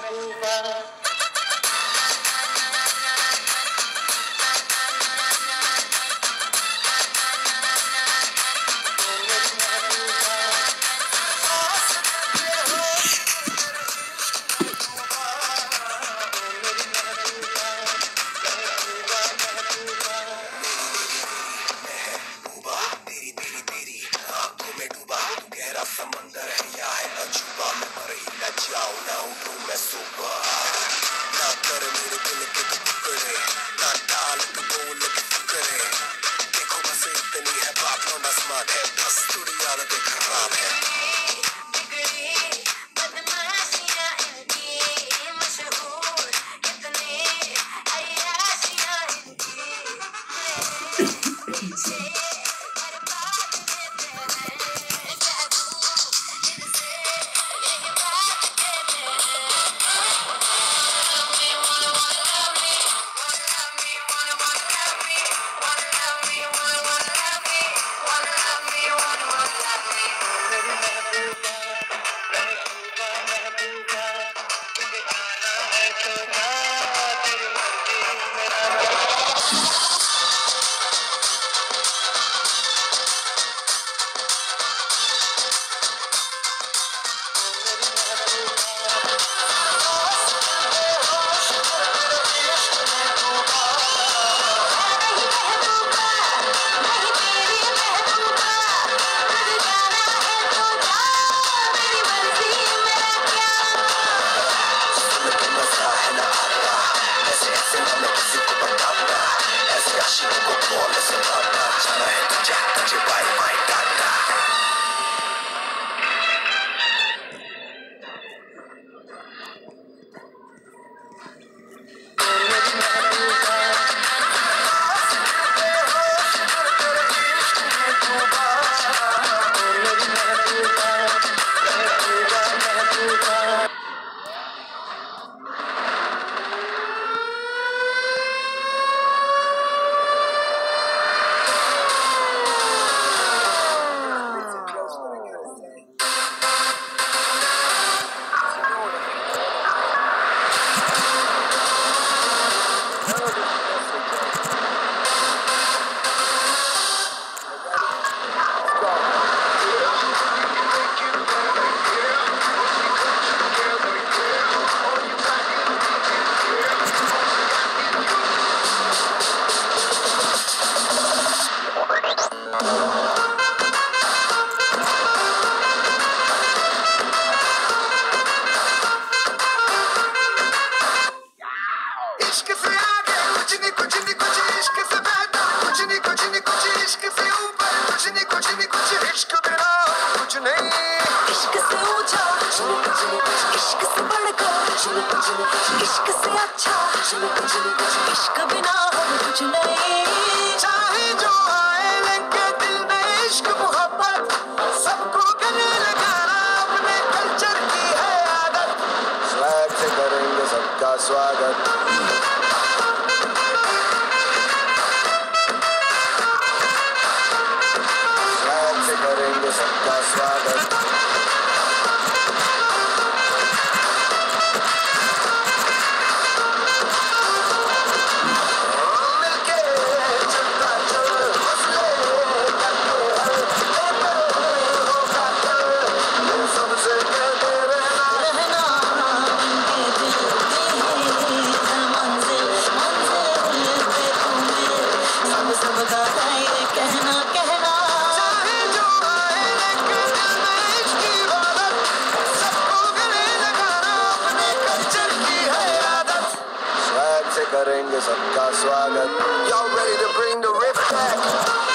verbo vão. खराब है कस्तूरी आदतें खराब है अच्छा इश्क बिना हम कुछ नहीं। चाहे जो आए लगे दिल मोहब्बत सबको कल्चर की है आदत। से करेंगे सबका स्वागत। करेंगे सबका स्वागत। करेंगे सबका स्वागत Y'all ready to bring the riff back?